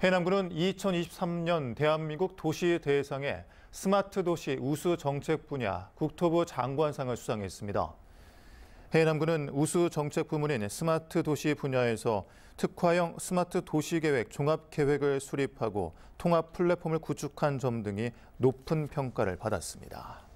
해남군은 2023년 대한민국 도시 대상의 스마트 도시 우수 정책 분야 국토부 장관상을 수상했습니다. 해남군은 우수 정책 부문인 스마트 도시 분야에서 특화형 스마트 도시 계획 종합 계획을 수립하고 통합 플랫폼을 구축한 점 등이 높은 평가를 받았습니다.